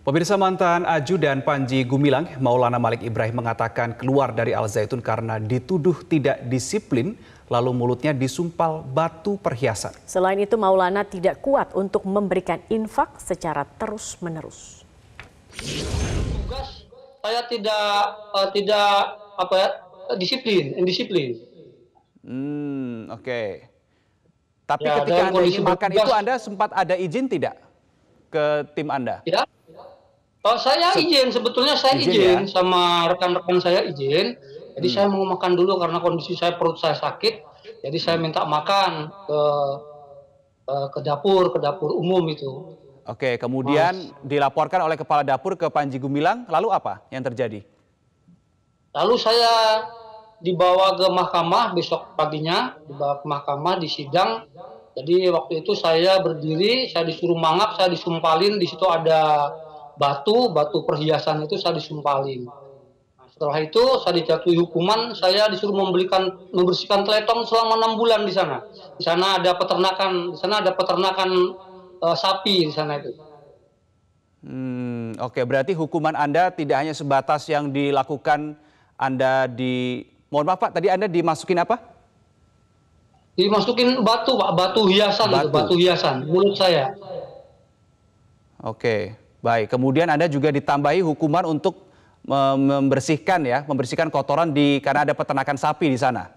Pemirsa mantan ajudan Panji Gumilang, Maulana Malik Ibrahim mengatakan keluar dari Al Zaitun karena dituduh tidak disiplin, lalu mulutnya disumpal batu perhiasan. Selain itu, Maulana tidak kuat untuk memberikan infak secara terus-menerus. Tugas saya tidak uh, tidak apa ya disiplin, indisiplin. Hmm, oke. Okay. Tapi Ya, ketika Anda ingin makan itu Anda sempat ada izin tidak ke tim Anda? Ya. Oh, saya izin sebetulnya saya Izin, izin, ya? sama rekan-rekan saya izin. Jadi Hmm. saya mau makan dulu karena kondisi saya perut saya sakit. Jadi saya minta makan ke ke dapur, ke dapur umum itu. Oke, kemudian dilaporkan oleh kepala dapur ke Panji Gumilang, lalu apa yang terjadi? Lalu saya dibawa ke mahkamah besok paginya, dibawa ke mahkamah di sidang. Jadi waktu itu saya berdiri, saya disuruh mangap, saya disumpalin, di situ ada batu, batu perhiasan itu saya disumpalin. Nah, setelah itu saya dijatuhi hukuman, saya disuruh membelikan membersihkan teletong selama enam bulan di sana. Di sana ada peternakan, di sana ada peternakan eh, sapi di sana itu. Hmm, oke, berarti hukuman Anda tidak hanya sebatas yang dilakukan Anda di Mohon maaf Pak, tadi Anda dimasukin apa? Dimasukin batu, Pak, batu hiasan itu, Batu. batu hiasan mulut saya. Oke, baik. Kemudian Anda juga ditambahi hukuman untuk mem- membersihkan ya, membersihkan kotoran di karena ada peternakan sapi di sana.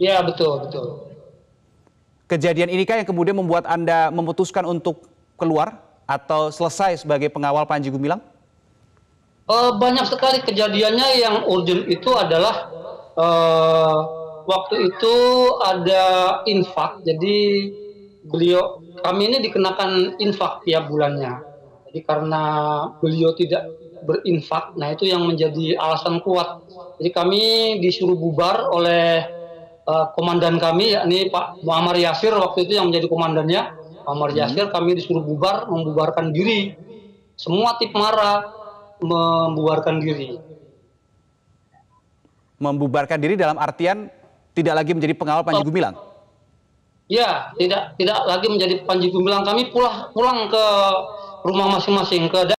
Ya betul betul. Kejadian ini kah yang kemudian membuat Anda memutuskan untuk keluar atau selesai sebagai pengawal Panji Gumilang? Eh, banyak sekali kejadiannya yang urgent itu adalah eh, waktu itu ada infak, jadi beliau kami ini dikenakan infak tiap bulannya. Jadi karena beliau tidak berinfak, nah itu yang menjadi alasan kuat. Jadi kami disuruh bubar oleh eh, komandan kami, yakni Pak Muhammad Yasir waktu itu yang menjadi komandannya. Muhammad Yasir kami disuruh bubar, membubarkan diri. Semua tip marah membubarkan diri. Membubarkan diri dalam artian tidak lagi menjadi pengawal Panji Oh. Gumilang. Ya, tidak tidak lagi menjadi Panji Gumilang. Kami pulang pulang ke rumah masing-masing. Ke